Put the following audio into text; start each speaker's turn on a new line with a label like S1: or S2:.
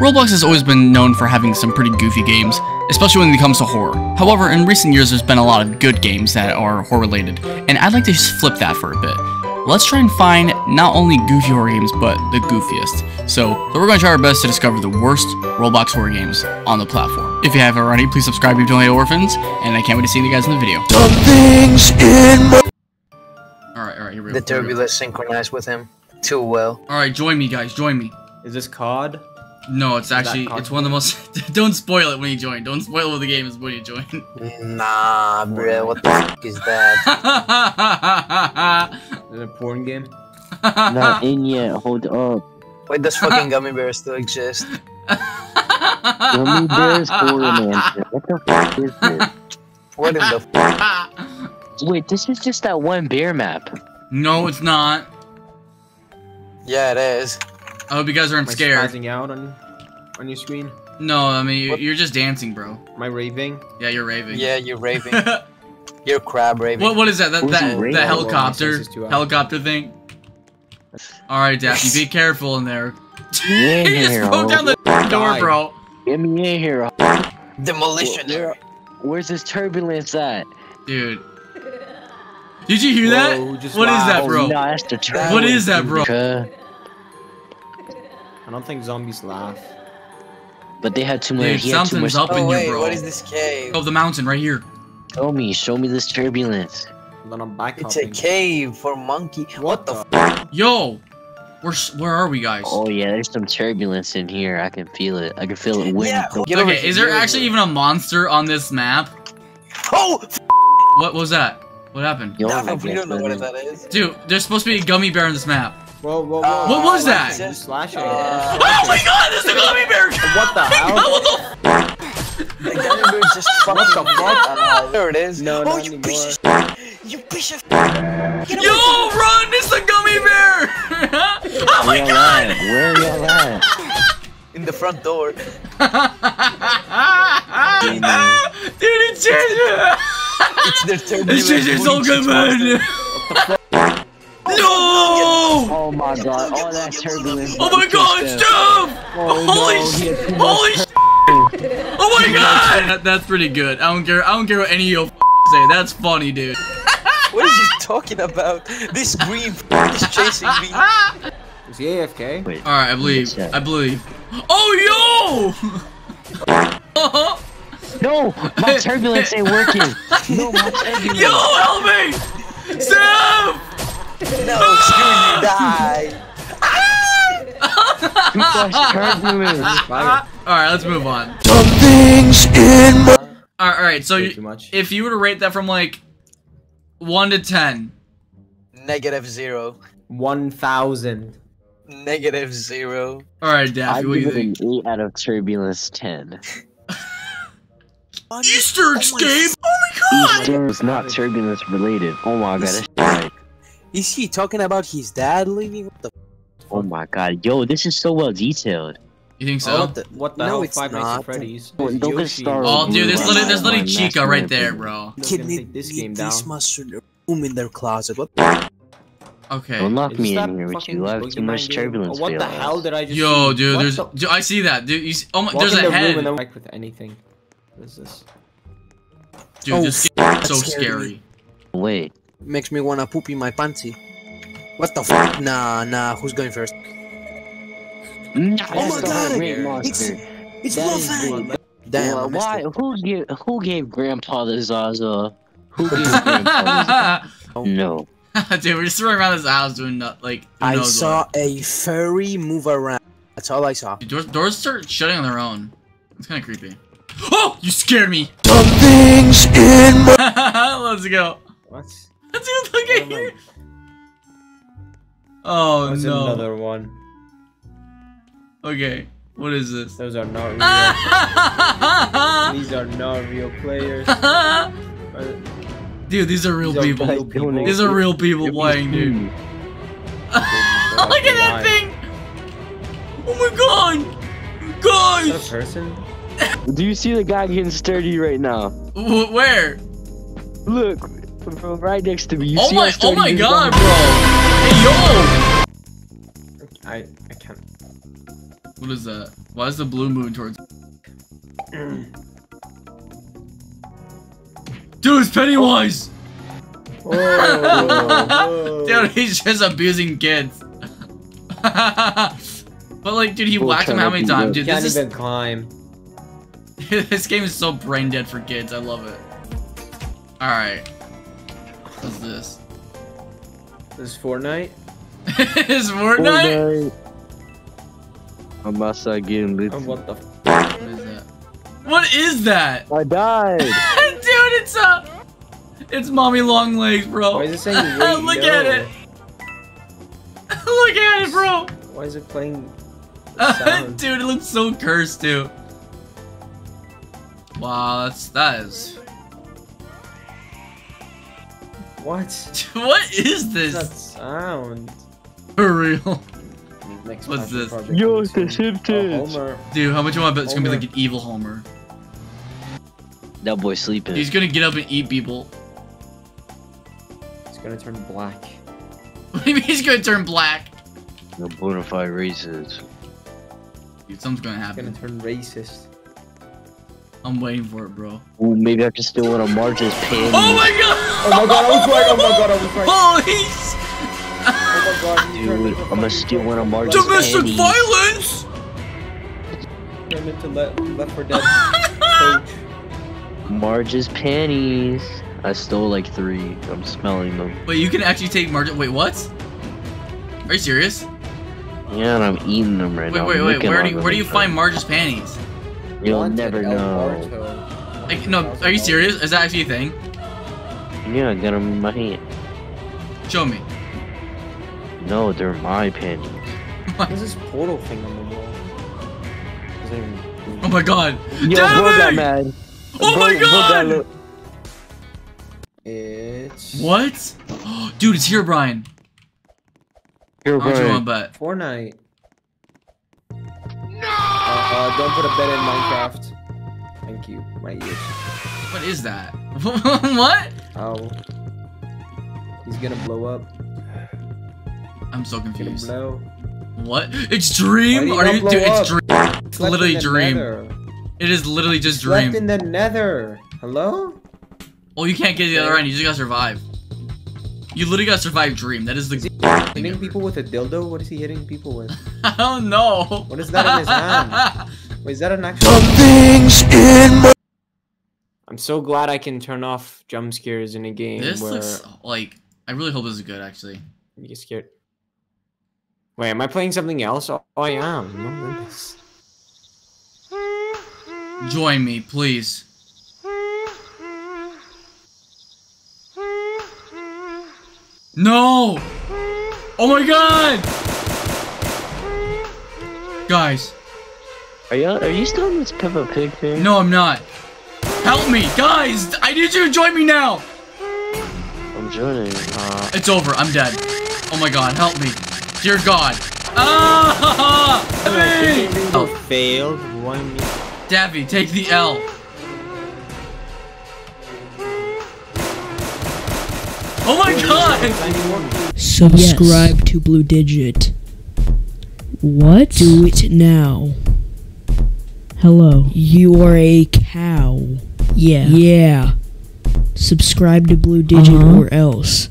S1: Roblox has always been known for having some pretty goofy games, especially when it comes to horror. However, in recent years there's been a lot of good games that are horror related, and I'd like to just flip that for a bit. Let's try and find not only goofy horror games, but the goofiest. So, so we're going to try our best to discover the worst Roblox horror games on the platform. If you haven't already, please subscribe if you don't hate orphans, and I can't wait to see you guys in the video.
S2: Something's in my
S1: Alright, alright, here we go.
S3: The turbulence synchronized with him too well.
S1: Alright, join me guys, join me.
S4: Is this COD?
S1: No, it's actually, it's one of the most, don't spoil it when you join. Don't spoil what the game is when you join.
S3: Nah, bro, what the f is that?
S4: Is it a porn game?
S5: Not in yet. Hold up.
S3: Wait, does fucking gummy bear still exist?
S5: Gummy bears horror mansion. What the fuck is this?
S3: What in the fuck?
S5: Wait, this is just that one bear map.
S1: no, it's not.
S3: Yeah, it is.
S1: I hope you guys aren't
S4: Am I
S1: scared.
S4: Spazzing out on on your screen?
S1: No, I mean, you-
S3: What?
S1: you're just dancing, bro.
S4: Am I raving?
S1: Yeah, you're raving.
S3: Yeah, you're raving. You're crab raving.
S1: what, what is that? That,
S5: Who's
S1: that, that helicopter?
S4: my sense is too high.
S1: Helicopter thing? Alright, Daphne, be careful in there.
S5: Yeah,
S1: you just
S5: here,
S1: broke down the door, bro.
S5: Get me in here.
S3: Demolition.
S5: Where- Where's this turbulence at?
S1: Dude. Did you hear that?
S4: Whoa, who just
S1: What is that, bro?
S5: No, that's the turbulence.
S1: What is that, bro?
S4: I don't think zombies laugh.
S5: But they had too much.
S1: Dude,
S5: he had too
S1: something's
S5: much.
S1: up in
S3: Oh
S1: here, bro.
S3: what is this cave?
S1: Oh, the mountain right here.
S5: Show me. Show me this turbulence.
S4: Then I'm back
S3: It's a cave for monkey.
S4: What
S3: the
S4: the?
S3: f?
S1: Yo! Where, where are we, guys?
S5: Oh yeah, there's some turbulence in here. I can feel it. I can feel it. When
S3: Yeah.
S5: the-
S1: okay,
S3: here,
S1: is there actually
S3: here.
S1: even a monster on this map?
S3: Oh, f-
S1: What was that? What happened?
S5: Yo,
S3: nah,
S5: I
S3: we don't know
S5: that
S3: what
S5: is-
S3: that is.
S1: Dude, there's supposed to be a gummy bear on this map.
S4: Whoa, whoa, whoa!
S3: Uh,
S1: What was that?
S4: You slashing?
S3: Uh,
S1: Oh my god, there's a gummy bear!
S4: What the hell?
S1: what the
S3: The gummy bear just fucking.
S4: What the fuck?
S3: There it is.
S4: No,
S3: oh, you
S4: anymore.
S3: piece of shit. You piece of. Get
S1: Yo, run! It's the gummy bear! oh my god!
S5: at? Where y'all at?
S3: in the front door.
S1: Dude, it's changing!
S3: It's their turbulence.
S1: It's changing so good, man! No!
S5: Oh my god! All that turbulence.
S1: Oh my god, Steph!
S5: Oh,
S1: Holy
S5: no,
S1: shit!
S5: had too much
S1: Holy shit! Oh my god! That, that's pretty good. I don't care. I don't care what any of you say. That's funny, dude.
S3: What is he talking about? This green f- is chasing me.
S4: Is he AFK?
S5: Wait.
S1: All right, I believe. I believe. Oh yo!
S5: No, my turbulence ain't working. No, my turbulence.
S1: yo, help me! Steph!
S3: No, screw you, die.
S5: Too much turbulence.
S4: Fire.
S1: Uh, all right, let's move on.
S2: Something's in my
S1: All right, all right. So you,
S4: much.
S1: if you were to rate that from like one to ten,
S3: Negative zero.
S4: One thousand.
S3: Negative zero.
S1: all right,
S5: I
S1: Daffy, what do
S5: give
S1: you
S5: it an
S1: think?
S5: eight out of turbulence ten.
S1: Easter escape! Oh my god!
S5: Easter is not turbulence related. Oh my god, that's right.
S3: Is he talking about his dad leaving? What the?
S5: Oh my god, yo, this is so well detailed.
S1: You think
S3: Oh,
S1: so?
S3: the-
S4: What the
S3: no,
S4: hell?
S3: it's
S4: Five Nights at Freddy's.
S5: Don't- don't get
S4: Yoshi.
S5: started.
S1: Oh, dude, there's literally, there's
S5: My
S1: literally Chica right there, bro.
S4: Let's this game down.
S3: must room in their closet. What?
S1: Okay.
S5: Don't lock
S4: Is
S5: me in here with you. I have too much turbulence.
S4: Oh, What the hell did I just
S1: Yo,
S4: see?
S1: dude,
S4: What
S1: there's.
S4: the-
S1: Dude, I see that, dude. You see, oh my,
S4: Walk
S1: there's a
S4: the room
S1: head.
S4: and then like with anything. What is this?
S1: Dude,
S3: Oh,
S1: this game is so
S3: scared
S1: scary.
S5: Wait,
S3: Makes me wanna poop in my pantsy. What the fuck? Nah, nah. Who's going first?
S5: Nah,
S3: Oh my God, it's- It's
S5: That is great.
S3: Damn. I
S5: Well, why?
S3: it.
S5: Who gave Who gave Grandpa the Zaza? Who gave Grandpa the oh. No.
S1: dude, we're just running around this house doing not, like. who
S3: I
S1: knows
S3: saw
S1: what.
S3: a furry move around. That's all I saw.
S1: Dude, doors, doors start shutting on their own. It's kind of creepy. Oh, you scared me.
S2: Something's in my
S1: Let's go.
S4: What?
S1: Dude, look at
S4: Oh, no.
S1: here. Oh
S4: That's
S1: no.
S4: another one.
S1: Okay, what is this?
S4: Those are not real. These are not real players.
S1: these are real
S4: These are
S1: people.
S4: real people.
S1: These are real people playing, dude. Look at that thing! Oh my god!
S4: Is that a person?
S5: Do you see the guy getting sturdy right now?
S1: Wh- Where?
S5: Look, bro, right next to me. You
S1: Oh
S5: see
S1: my, oh my god, bro! Hey, yo!
S4: I I can't.
S1: What is that? Why is the blue moving towards? Mm. Dude, it's Pennywise!
S4: Oh,
S1: Dude, he's just abusing kids. but like, dude, he
S5: Bull
S1: whacked him how many
S5: trying to
S1: times?
S5: beat
S1: Dude,
S4: can't
S1: this
S4: even climb.
S1: this game is so brain dead for kids. I love it. All right, what's this?
S4: This is Fortnite.
S1: is Fortnite?
S5: I'm outside getting lit.
S4: Oh, what the?
S1: What
S4: F
S1: is that? What is that?
S5: I died.
S1: Dude, it's a, it's mommy long legs, bro.
S4: Why is it saying wait,
S1: Look
S4: yo?
S1: at it. Look at it, bro.
S4: Why is it playing? Sound.
S1: Dude, it looks so cursed too. Wow, that's that is.
S4: What?
S1: What is
S4: What's that
S1: this
S4: sound?
S1: for real?
S4: Next
S1: What's this?
S5: Yo, it's the
S4: soon.
S5: Simpsons.
S4: Oh,
S1: Dude, how much you want to bet it's gonna be like an evil Homer?
S5: That boy sleeping.
S1: He's gonna get up and eat people.
S4: It's gonna turn black.
S1: What do you mean he's gonna turn black?
S5: No bona fide racist.
S1: Dude, something's gonna
S4: happen. He's
S1: gonna
S4: turn racist.
S1: I'm waiting for it, bro.
S5: Ooh, maybe I can steal one of Marge's panties.
S1: Oh my god!
S4: Oh my god, I was right! Oh my god, I was right!
S1: Holy s-
S4: Oh my god,
S5: Dude, I'm gonna steal one of
S4: black.
S5: Marge's
S1: Domestic
S5: panties.
S1: violence!
S4: Turned into le Left 4 Dead coach.
S5: Marge's panties. I stole like three. I'm smelling them.
S1: Wait, you can actually take margin. Wait, what? Are you serious?
S5: Yeah, and I'm eating them right
S1: Wait,
S5: now.
S1: wait,
S5: I'm
S1: wait. Where do you, where do you find
S5: stuff.
S1: Marge's panties?
S5: You'll never know.
S1: Like, no, are you serious? Is that actually a thing?
S5: Yeah, I got them in my hand.
S1: Show me.
S5: No, they're my panties.
S4: What's this portal thing on the wall? There-
S1: Oh my god.
S5: Yo, bro got
S1: Damn it!
S5: mad.
S1: Oh
S5: Bro-
S1: my god!
S5: lo-
S4: It's
S1: What? Dude, it's here, Brian.
S5: Here,
S1: How much you want
S5: bro.
S1: to bet?
S4: Fortnite. Don't put a bet in Minecraft. Thank you. My ears.
S1: What is that? what?
S4: Oh. He's gonna blow up.
S1: I'm so confused.
S4: blow.
S1: What? It's Dream? Are
S4: you
S1: dude, it's? Dream. It's literally Dream.
S4: nether.
S1: It is literally just
S4: Left
S1: Dream.
S4: in the nether. Hello?
S1: Oh, you can't get the other end. You just gotta survive. You literally gotta survive Dream. That is the
S4: Is he hitting people with a dildo? What is he hitting people with?
S1: I don't know.
S4: What is that in his hand? Wait, is that an actual?
S2: Something's in my
S4: I'm so glad I can turn off jump scares in a game
S1: This
S4: where
S1: looks like I really hope this is good actually.
S4: you get scared. Wait, am I playing something else? Oh, I am.
S1: Join me, please. No! Oh my god! Guys,
S5: Are you are you still in this Peppa Pig thing?
S1: no, I'm not. Help me, guys! I need you to join me now!
S5: I'm joining. Uh,
S1: It's over. I'm dead. Oh my god, help me. Dear God. Ah! Daffy!
S4: Oh, failed. One. me?
S1: Daffy, take the L. Oh my god!
S6: Subscribe to Bloo Digit.
S7: What?
S6: Do it now.
S7: Hello.
S6: You are a cow.
S7: Yeah.
S6: Yeah. Subscribe to Bloo Digit
S7: Uh-huh.
S6: or else.